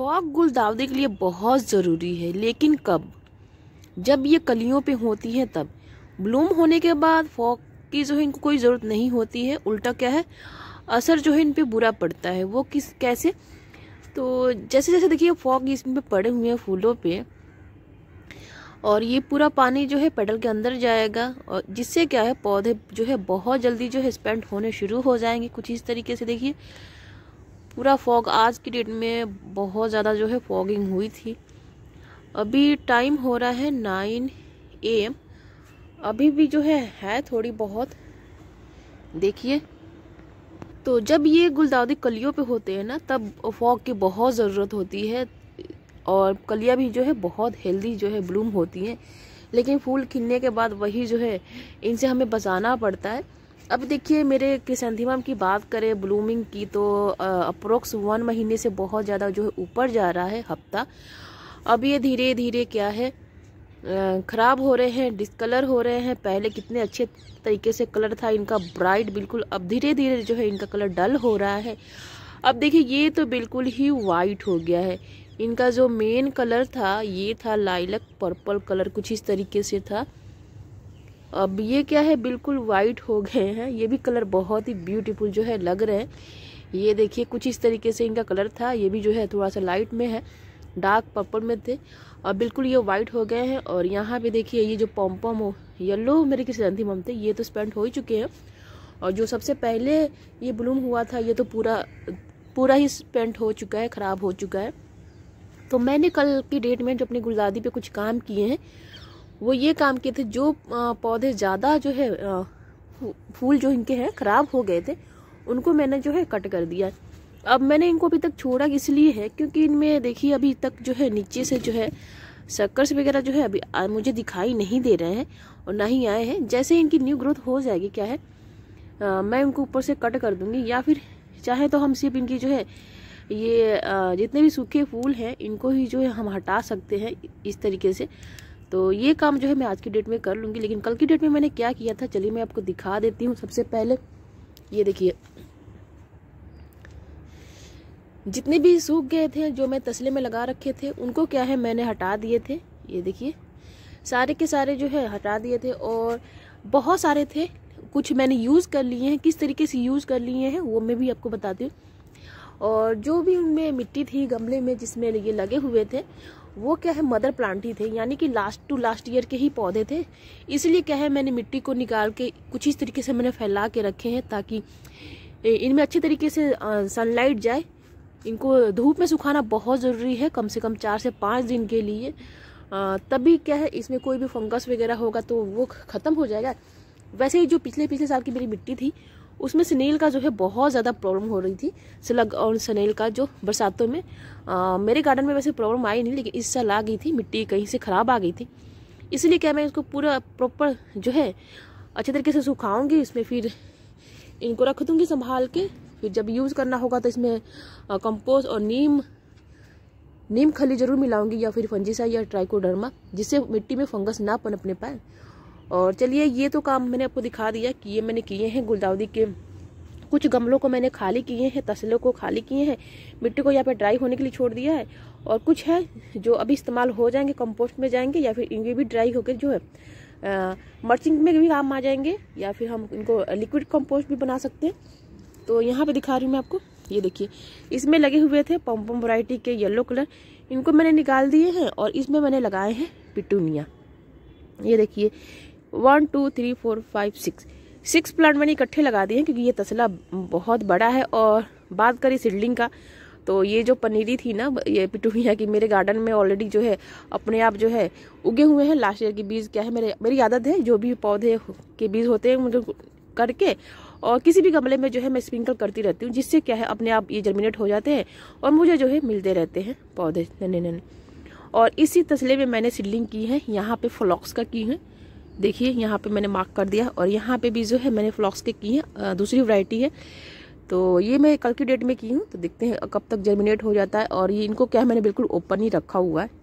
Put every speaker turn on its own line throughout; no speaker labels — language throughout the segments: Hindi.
फॉग गुलदाउदी के लिए बहुत ज़रूरी है, लेकिन कब? जब ये कलियों पे होती हैं, तब। ब्लूम होने के बाद फॉग की जो है, इनको कोई ज़रूरत नहीं होती है। उल्टा क्या है? असर जो है, इन पे बुरा पड़ता है। वो किस, कैसे? तो जैसे जैसे देखिए, फॉग इसमें पे पड़े हुए हैं फूलों पे, और ये पूरा पानी जो है पेडल के अंदर जाएगा, और जिससे क्या है, पौधे जो है, बहुत जल्दी जो है स्पेंड होने शुरू हो जाएँगे। कुछ इस तरीके से देखिए। पूरा फॉग आज की डेट में बहुत ज़्यादा जो है फॉगिंग हुई थी। अभी टाइम हो रहा है नाइन ए एम अभी भी जो है है थोड़ी बहुत। देखिए तो जब ये गुलदाउदी कलियों पे होते हैं ना, तब फॉग की बहुत ज़रूरत होती है और कलियाँ भी जो है बहुत हेल्दी जो है ब्लूम होती हैं। लेकिन फूल खिलने के बाद वही जो है, इनसे हमें बचाना पड़ता है। अब देखिए, मेरे क्रिसेंथीमम की बात करें ब्लूमिंग की तो अप्रोक्स वन महीने से बहुत ज़्यादा जो है ऊपर जा रहा है हफ़्ता। अब ये धीरे धीरे क्या है ख़राब हो रहे हैं डिसकलर हो रहे हैं। पहले कितने अच्छे तरीके से कलर था इनका ब्राइट बिल्कुल, अब धीरे धीरे जो है इनका कलर डल हो रहा है। अब देखिए, ये तो बिल्कुल ही वाइट हो गया है। इनका जो मेन कलर था, ये था लाइलक पर्पल कलर कुछ इस तरीके से था। अब ये क्या है? बिल्कुल वाइट हो गए हैं। ये भी कलर बहुत ही ब्यूटीफुल जो है लग रहे हैं। ये देखिए, कुछ इस तरीके से इनका कलर था। ये भी जो है थोड़ा सा लाइट में है। डार्क पर्पल में थे। और बिल्कुल ये वाइट हो गए हैं और यहाँ पे देखिए, ये जो पॉम्पम हो येलो मेरे किसी रंथी मम थे। ये तो स्पेंड हो ही चुके हैं। और जो सबसे पहले ये ब्लूम हुआ था, ये तो पूरा पूरा ही स्पेंड हो चुका है, ख़राब हो चुका है। तो मैंने कल की डेट में जो अपनी गुलदादी पे कुछ काम किए हैं वो ये काम किए थे जो पौधे ज़्यादा जो है फूल जो इनके हैं ख़राब हो गए थे उनको मैंने जो है कट कर दिया। अब मैंने इनको अभी तक छोड़ा इसलिए है क्योंकि इनमें देखिए अभी तक जो है नीचे से जो है सक्कर्स वगैरह जो है अभी मुझे दिखाई नहीं दे रहे हैं और ना ही आए हैं। जैसे इनकी न्यू ग्रोथ हो जाएगी क्या है आ, मैं उनको ऊपर से कट कर दूँगी या फिर चाहे तो हम सिर्फ़ इनकी जो है ये जितने भी सूखे फूल हैं इनको ही जो है हम हटा सकते हैं इस तरीके से। तो ये काम जो है मैं आज की डेट में कर लूँगी, लेकिन कल की डेट में मैंने क्या किया था, चलिए मैं आपको दिखा देती हूँ। सबसे पहले ये देखिए। जितने भी सूख गए थे, जो मैं तसले में लगा रखे थे, उनको क्या है, मैंने हटा दिए थे। ये देखिए, सारे के सारे जो है हटा दिए थे, और बहुत सारे थे, कुछ मैंने यूज़ कर लिए हैं। किस तरीके से यूज़ कर लिए हैं, वो मैं भी आपको बताती हूँ। और जो भी उनमें मिट्टी थी, गमले में जिसमें ये लगे हुए थे वो क्या है मदर प्लांट ही थे, यानी कि लास्ट टू लास्ट ईयर के ही पौधे थे। इसलिए क्या है, मैंने मिट्टी को निकाल के कुछ इस तरीके से मैंने फैला के रखे हैं ताकि इनमें अच्छे तरीके से सनलाइट जाए। इनको धूप में सुखाना बहुत ज़रूरी है, कम से कम चार से पाँच दिन के लिए। तभी क्या है, इसमें कोई भी फंगस वगैरह होगा तो वो ख़त्म हो जाएगा। वैसे ही जो पिछले पिछले साल की मेरी मिट्टी थी उसमें सनेल का जो है बहुत ज़्यादा प्रॉब्लम हो रही थी स्लग और सनेल का जो बरसातों में। आ, मेरे गार्डन में वैसे प्रॉब्लम आई नहीं लेकिन इस साल आ गई थी मिट्टी कहीं से ख़राब आ गई थी। इसलिए क्या मैं इसको पूरा प्रॉपर जो है अच्छे तरीके से सुखाऊँगी इसमें फिर इनको रख दूँगी संभाल के। फिर जब यूज़ करना होगा तो इसमें कंपोज और नीम नीम खली ज़रूर मिलाऊँगी या फिर फंजीसा या ट्राइकोडर्मा जिससे मिट्टी में फंगस ना पनपने पाए। और चलिए, ये तो काम मैंने आपको दिखा दिया कि ये मैंने किए हैं गुलदाउदी के। कुछ गमलों को मैंने खाली किए हैं, तसलों को खाली किए हैं, मिट्टी को यहाँ पे ड्राई होने के लिए छोड़ दिया है। और कुछ है जो अभी इस्तेमाल हो जाएँगे कंपोस्ट में जाएँगे, या फिर इनके भी ड्राई होकर जो है मर्चिंग में भी काम आ जाएँगे, या फिर हम इनको लिक्विड कंपोस्ट भी बना सकते हैं। तो यहाँ पे दिखा रही हूँ मैं आपको, ये देखिए, इसमें लगे हुए थे पम्पम वराइटी के येलो कलर इनको मैंने निकाल दिए हैं और इसमें मैंने लगाए हैं पिटूनिया। ये देखिए one, two, three, four, five, six. Six plant मैंने इकट्ठे लगा दिए हैं क्योंकि ये तसला बहुत बड़ा है और बात करी सीडलिंग का तो ये जो पनीरी थी ना, ये पिटूनिया की मेरे गार्डन में ऑलरेडी जो है, अपने आप जो है, उगे हुए हैं। लास्ट ईयर के बीज क्या है, मेरे, मेरी आदत है, जो भी पौधे के बीज होते हैं, मुझे करके, और किसी भी गमले में जो है, मैं स्प्रिंकल करती रहती हूँ, जिससे क्या है, अपने आप ये जर्मिनेट हो जाते हैं और मुझे जो है, मिलते रहते हैं पौधे, नन्हे नन्हे। और इसी तसले में मैंने सीडलिंग की है, यहाँ पे फ्लॉक्स का की है। देखिए, यहाँ पे मैंने मार्क कर दिया और यहाँ पे भी जो है मैंने फ्लॉक्स के की हैं दूसरी वैरायटी है। तो ये मैं कल की डेट में की हूँ तो देखते हैं कब तक जर्मिनेट हो जाता है और ये इनको क्या मैंने बिल्कुल ओपन ही रखा हुआ है।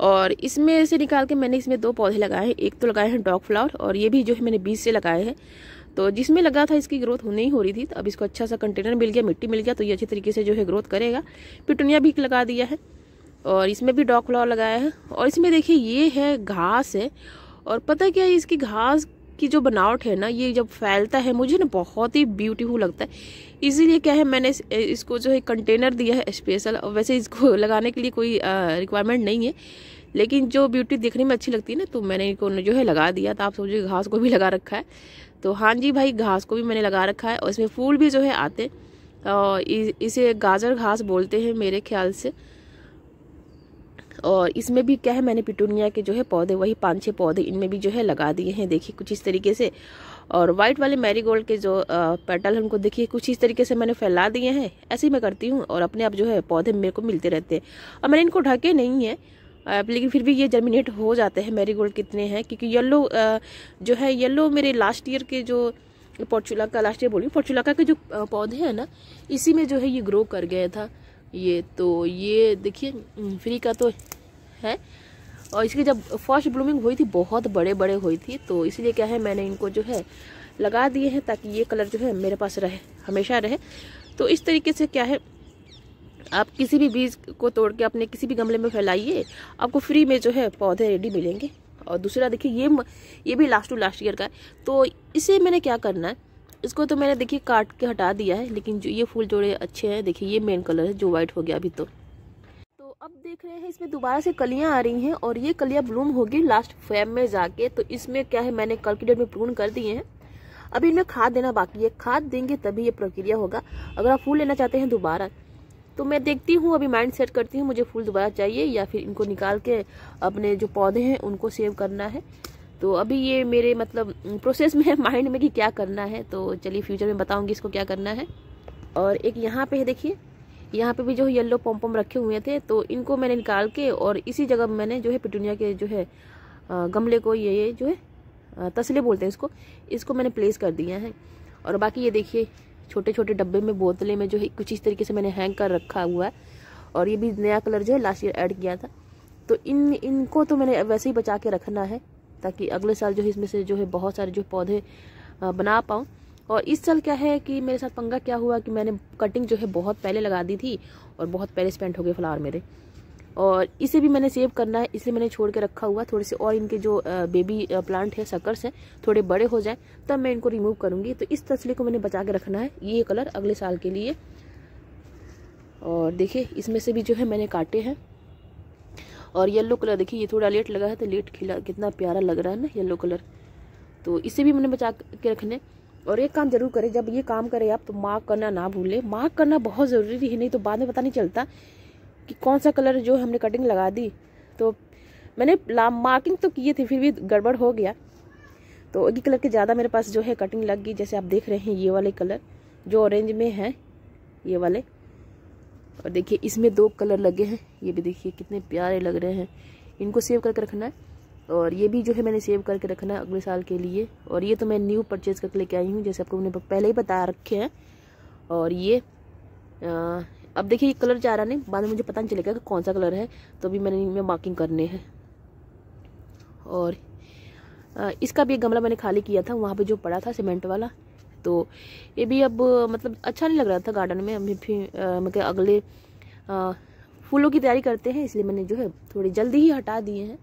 और इसमें से निकाल के मैंने इसमें दो पौधे लगाए हैं, एक तो लगाए हैं डॉग फ्लावर और ये भी जो है मैंने बीज से लगाए हैं। तो जिसमें लगा था इसकी ग्रोथ नहीं हो रही थी तो अब इसको अच्छा सा कंटेनर मिल गया, मिट्टी मिल गया तो ये अच्छी तरीके से जो है ग्रोथ करेगा। पिटुनिया भी लगा दिया है। और इसमें भी डॉक फ्लावर लगाया है। और इसमें देखिए, ये है घास है। और पता क्या है, इसकी घास की जो बनावट है ना, ये जब फैलता है, मुझे ना बहुत ही ब्यूटीफुल लगता है। इसीलिए क्या है, मैंने इसको जो है कंटेनर दिया है स्पेशल। वैसे इसको लगाने के लिए कोई रिक्वायरमेंट नहीं है। लेकिन जो ब्यूटी देखने में अच्छी लगती है ना तो मैंने इनको जो है लगा दिया। तो आप समझिए, घास को भी लगा रखा है। तो हाँ जी भाई, घास को भी मैंने लगा रखा है। और इसमें फूल भी जो है आते और इसे गाजर घास बोलते हैं मेरे ख्याल से। और इसमें भी क्या है, मैंने पिटूनिया के जो है पौधे, वही पाँच छः पौधे इनमें भी जो है लगा दिए हैं। देखिए, कुछ इस तरीके से। और वाइट वाले मैरीगोल्ड के जो पेटल है उनको देखिए, कुछ इस तरीके से मैंने फैला दिए हैं। ऐसे ही मैं करती हूँ और अपने आप जो है पौधे मेरे को मिलते रहते हैं। और मैंने इनको ढके नहीं है लेकिन फिर भी ये जर्मिनेट हो जाते हैं मैरीगोल्ड कितने हैं, क्योंकि येलो जो है येलो मेरे लास्ट ईयर के जो पोर्चुला का लास्ट ईयर बोली पोर्चुला के जो पौधे हैं ना, इसी में जो है ये ग्रो कर गया था। ये तो ये देखिए फ्री का तो है। और इसकी जब फ़र्स्ट ब्लूमिंग हुई थी, बहुत बड़े बड़े हुई थी तो इसलिए क्या है, मैंने इनको जो है लगा दिए हैं ताकि ये कलर जो है मेरे पास रहे, हमेशा रहे। तो इस तरीके से क्या है, आप किसी भी बीज को तोड़ के अपने किसी भी गमले में फैलाइए, आपको फ्री में जो है पौधे रेडी मिलेंगे। और दूसरा देखिए, ये ये भी लास्ट टू लास्ट ईयर का है। तो इसे मैंने क्या करना है इसको तो मैंने देखिए काट के हटा दिया है, लेकिन जो ये फूल जोड़े अच्छे हैं, देखिए ये मेन कलर है, जो व्हाइट हो गया अभी तो। तो अब देख रहे हैं, इसमें दोबारा से कलियाँ आ रही हैं और ये कलियाँ ब्लूम होगी लास्ट फेब में जाके। तो इसमें क्या है, मैंने कल की डेट में प्रून कर दिए हैं। अभी इनमें खाद देना बाकी है। खाद देंगे तभी ये प्रक्रिया होगा। अगर आप फूल लेना चाहते हैं दोबारा तो मैं देखती हूँ, अभी माइंड सेट करती हूँ, मुझे फूल दोबारा चाहिए या फिर इनको निकाल के अपने जो पौधे हैं, उनको सेव करना है। तो अभी ये मेरे मतलब प्रोसेस में है माइंड में कि क्या करना है तो चलिए फ्यूचर में बताऊँगी इसको क्या करना है। और एक यहाँ पे है, देखिए, यहाँ पे भी जो है येल्लो पम्पम रखे हुए थे तो इनको मैंने निकाल के और इसी जगह मैंने जो है पिटूनिया के जो है गमले को ये ये जो है तसले बोलते हैं इसको इसको मैंने प्लेस कर दिया है। और बाकी ये देखिए छोटे छोटे डब्बे में, बोतले में जो है, कुछ इस तरीके से मैंने हैंग कर रखा हुआ है। और ये भी नया कलर जो है लास्ट ईयर ऐड किया था। तो इन, इनको तो मैंने वैसे ही बचा के रखना है। ताकि अगले साल जो है इसमें से जो है बहुत सारे जो पौधे बना पाऊँ। और इस साल क्या है कि मेरे साथ पंगा क्या हुआ कि मैंने कटिंग जो है बहुत पहले लगा दी थी और बहुत पहले स्पेंड हो गए फ्लावर मेरे। और इसे भी मैंने सेव करना है इसलिए मैंने छोड़ के रखा हुआ, थोड़े से और इनके जो बेबी प्लांट है सकर्स हैं, थोड़े बड़े हो जाए, तब मैं इनको रिमूव करूँगी। तो इस तस्वीर को मैंने बचा के रखना है, ये कलर अगले साल के लिए। और देखिए, इसमें से भी जो है मैंने काटे हैं। और येलो कलर देखिए, ये थोड़ा लेट लगा है तो लेट खिला, कितना प्यारा लग रहा है ना येलो कलर तो इसे भी मैंने बचा के रखने। और एक काम ज़रूर करें, जब ये काम करें आप तो मार्क करना ना भूलें। मार्क करना बहुत ज़रूरी है, नहीं तो बाद में पता नहीं चलता कि कौन सा कलर जो हमने कटिंग लगा दी। तो मैंने मार्किंग तो किए थे, फिर भी गड़बड़ हो गया। तो एक कलर के ज़्यादा मेरे पास जो है कटिंग लग गई, जैसे आप देख रहे हैं ये वाले कलर जो ऑरेंज में है, ये वाले। और देखिए इसमें दो कलर लगे हैं। ये भी देखिए कितने प्यारे लग रहे हैं। इनको सेव करके रखना है। और ये भी जो है मैंने सेव करके रखना है अगले साल के लिए। और ये तो मैं न्यू परचेज करके लेके आई हूँ जैसे आपको मैंने पहले ही बता रखे हैं। और ये आ, अब देखिए ये कलर जा रहा नहीं बाद में मुझे पता नहीं चलेगा कि कौन सा कलर है। तो अभी मैंने इनमें मार्किंग करने हैं। और आ, इसका भी एक गमला मैंने खाली किया था वहाँ पे जो पड़ा था सीमेंट वाला। तो ये भी अब मतलब अच्छा नहीं लग रहा था गार्डन में। अभी फिर मतलब अगले फूलों की तैयारी करते हैं, इसलिए मैंने जो है थोड़ी जल्दी ही हटा दिए हैं।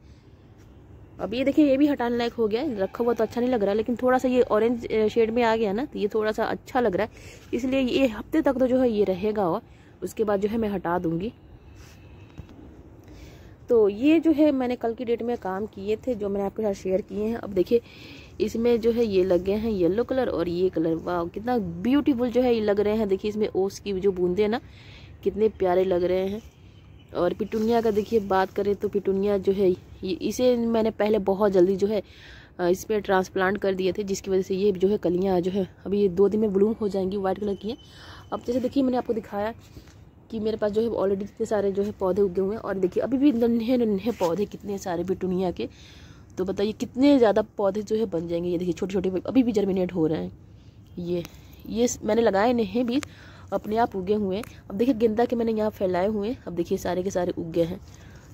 अब ये देखिए, ये भी हटाने लायक हो गया है। रखा हुआ तो अच्छा नहीं लग रहा है लेकिन थोड़ा सा ये ऑरेंज शेड में आ गया ना तो ये थोड़ा सा अच्छा लग रहा है। इसलिए ये हफ़्ते तक तो जो है ये रहेगा और उसके बाद जो है मैं हटा दूँगी। तो ये जो है मैंने कल की डेट में काम किए थे, जो मैंने आपके साथ शेयर किए हैं। अब देखिए इसमें जो है ये लगे हैं येलो कलर और ये कलर वाह कितना ब्यूटीफुल जो है ये लग रहे हैं। देखिए इसमें ओस की जो बूंदे ना, कितने प्यारे लग रहे हैं। और पिटुनिया का देखिए बात करें तो पिटुनिया जो है इसे मैंने पहले बहुत जल्दी जो है इस पर ट्रांसप्लांट कर दिए थे, जिसकी वजह से ये जो है कलियाँ जो है, अभी ये दो दिन में ब्लूम हो जाएँगी वाइट कलर की हैं। अब जैसे देखिए मैंने आपको दिखाया कि मेरे पास जो है ऑलरेडी इतने सारे जो है पौधे उगे हुए हैं। और देखिए अभी भी नन्हे नन्हे पौधे कितने सारे पिटुनिया के। तो बताइए कितने ज़्यादा पौधे जो है बन जाएँगे? ये देखिए छोटे छोटे अभी भी जर्मिनेट हो रहे हैं। ये ये मैंने लगाए नहीं बीज अपने आप उगे हुए हैं। अब देखिए गेंदा के मैंने यहाँ फैलाए हुए हैं। अब देखिए सारे के सारे उगे हैं।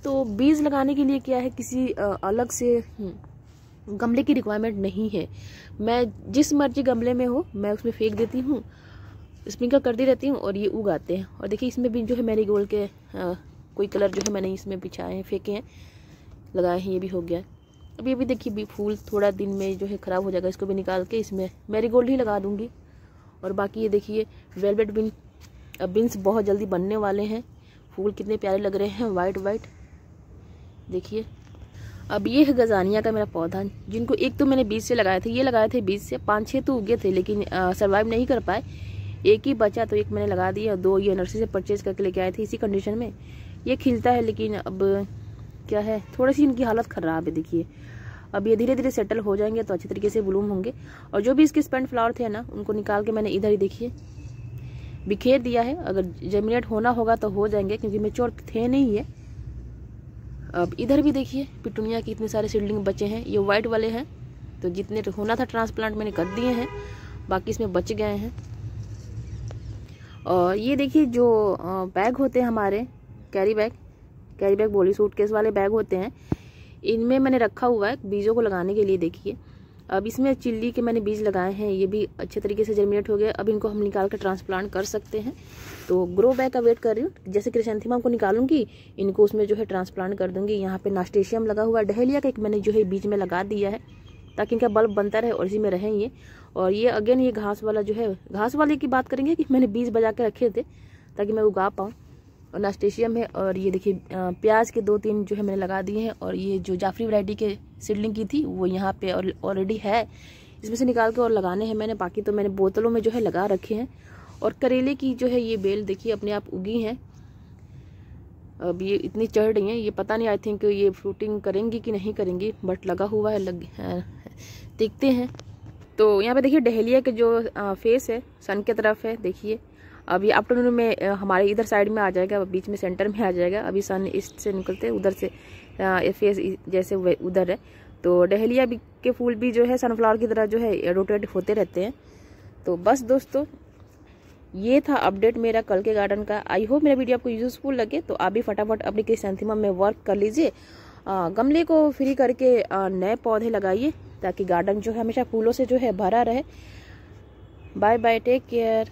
तो बीज लगाने के लिए क्या है? किसी अलग से हम्म, गमले की रिक्वायरमेंट नहीं है। मैं जिस मर्ज़ी गमले में हो मैं उसमें फेंक देती हूँ स्प्रिंकल करती रहती हूँ और ये उगाते हैं। और देखिए इसमें भी जो है मैरी गोल्ड के आ, कोई कलर जो है मैंने इसमें बिछाए हैं फेंके हैं लगाए हैं ये भी हो गया। अभी अभी देखिए फूल थोड़ा दिन में जो है ख़राब हो जाएगा, इसको भी निकाल के इसमें मैरी गोल्ड ही लगा दूँगी। और बाकी ये देखिए, वेलवेट बिन बिन्स बहुत जल्दी बनने वाले हैं। फूल कितने प्यारे लग रहे हैं, वाइट वाइट। देखिए, अब ये है गजानिया का मेरा पौधा, जिनको एक तो मैंने बीज से लगाए थे, ये लगाए थे बीज से, पाँच छः तो उगे थे, लेकिन सर्वाइव नहीं कर पाए। एक ही बचा तो एक मैंने लगा दिया, दो ये नर्सरी से परचेज करके लेके आए थे, इसी कंडीशन में। ये खिलता है, लेकिन अब क्या है? थोड़ी सी इनकी हालत ख़राब है, देखिए। अब ये धीरे धीरे सेटल हो जाएँगे तो अच्छे तरीके से ब्लूम होंगे। और जो भी इसके स्पेंड फ्लावर थे ना, उनको निकाल के मैंने इधर ही देखिए। बिखेर दिया है। अगर जर्मिनेट होना होगा तो हो जाएँगे, क्योंकि मेच्योर थे नहीं है अब इधर भी देखिए, पिटुनिया के इतने सारे सीडलिंग बचे हैं। ये वाइट वाले हैं। तो जितने होना था ट्रांसप्लांट मैंने कर दिए हैं। बाकी इसमें बच गए हैं। और ये देखिए जो बैग होते हैं हमारे कैरी बैग कैरी बैग बोली सूट केस वाले बैग होते हैं, इनमें मैंने रखा हुआ है बीजों को लगाने के लिए, देखिए। अब इसमें चिल्ली के मैंने बीज लगाए हैं, ये भी अच्छे तरीके से जर्मिनेट हो गए अब इनको हम निकाल कर ट्रांसप्लांट कर सकते हैं। तो ग्रो बैग का वेट कर रही हूँ। जैसे क्रिसेंथिमा को निकालूँगी, इनको उसमें जो है ट्रांसप्लांट कर दूँगी। यहाँ पे नास्टेशियम लगा हुआ डहेलिया का एक मैंने जो है बीज में लगा दिया है, ताकि इनका बल्ब बनता रहे और इसी में रहें ये। और ये अगेन ये घास वाला जो है, घास वाले की बात करेंगे कि मैंने बीज बजा के रखे थे, ताकि मैं उगा पाऊँ। और नास्टेशियम है और ये देखिए प्याज के दो तीन जो है मैंने लगा दिए हैं और ये जो जाफरी वैरायटी के सीडलिंग की थी, वो यहाँ पे ऑलरेडी है। इसमें से निकाल के और लगाने हैं मैंने, बाकी तो मैंने बोतलों में जो है लगा रखे हैं। और करेले की जो है ये बेल देखिए, अपने आप उगी हैं। अब ये इतनी चढ़ रही हैं, ये पता नहीं आई थिंक ये फ्रूटिंग करेंगी कि नहीं करेंगी बट लगा हुआ है, लग देखते हैं। तो यहाँ पे देखिए, डहेलिया के जो फेस है, सन की तरफ़ है, देखिए। अभी आफ्टरनून में हमारे इधर साइड में आ जाएगा, बीच में सेंटर में आ जाएगा। अभी सन ईस्ट से निकलते उधर से फेस जैसे उधर है। तो डहलिया भी के फूल भी जो है, सनफ्लावर की तरह जो है रोटेट होते रहते हैं। तो बस दोस्तों, ये था अपडेट मेरा कल के गार्डन का। आई होप मेरा वीडियो आपको यूजफुल लगे तो आप भी फटाफट अपनी क्रिसेंथिमा में वर्क कर लीजिए। गमले को फ्री करके नए पौधे लगाइए, ताकि गार्डन जो है, हमेशा फूलों से जो है, भरा रहे। Bye bye take care.